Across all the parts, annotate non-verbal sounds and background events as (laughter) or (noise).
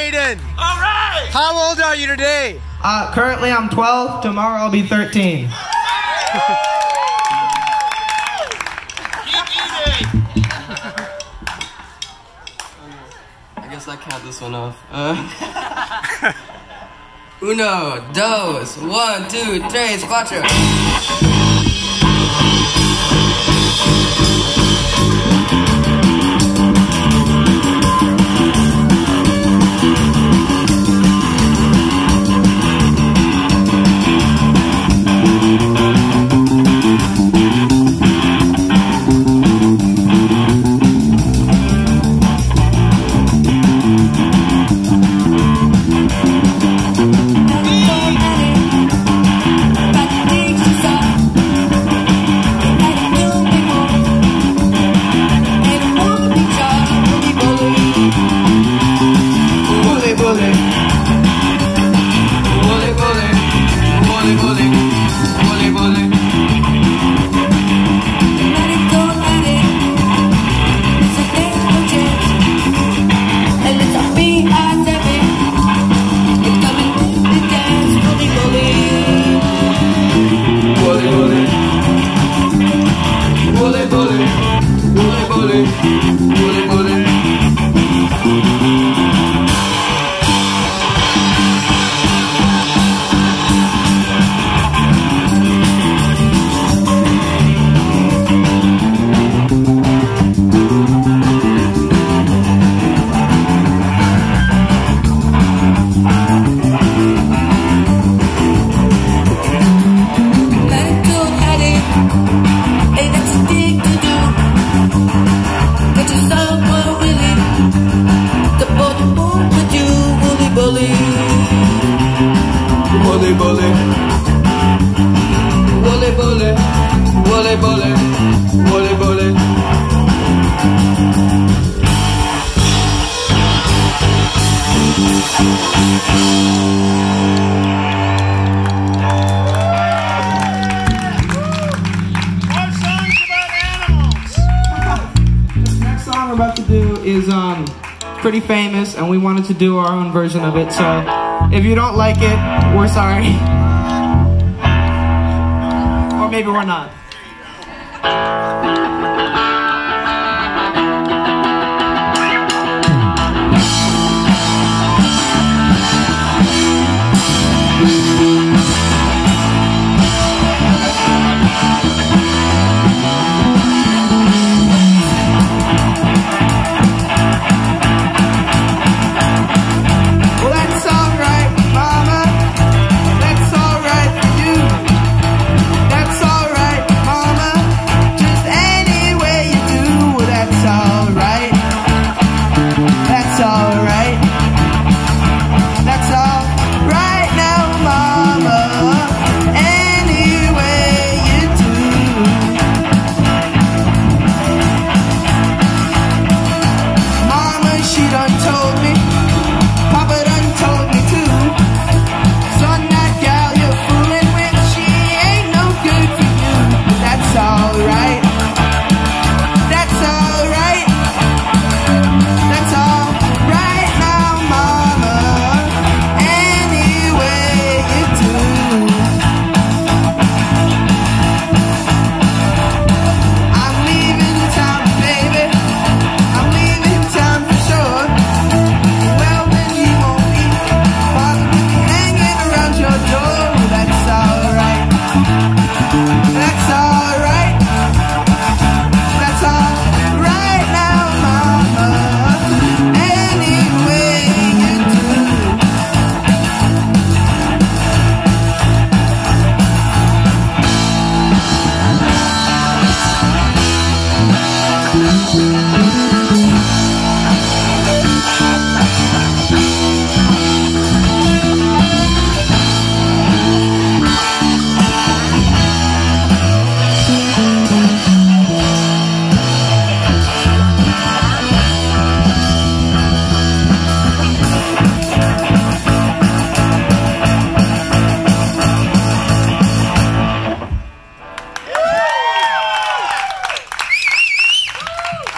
All right. How old are you today? Uh, currently, I'm 12. Tomorrow, I'll be 13. I guess I count this one off. Uh. (laughs) Uno, dos, one, two, tres, cuatro. pretty famous, and we wanted to do our own version of it, so if you don't like it, we're sorry. (laughs) or maybe we're not.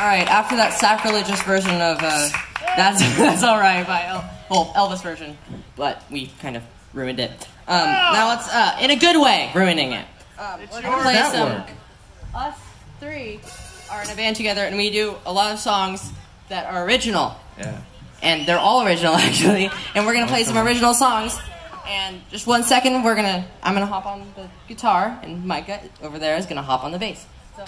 All right, after that sacrilegious version of uh, that's (laughs) that's all right by El- well Elvis version, but we kind of ruined it. Um, now it's uh, in a good way ruining it. Um, it's we're play network. some. Us three are in a band together, and we do a lot of songs that are original. Yeah. And they're all original (laughs) actually, and we're gonna play some original songs. And just one second, we're gonna I'm gonna hop on the guitar, and Micah over there is gonna hop on the bass. So.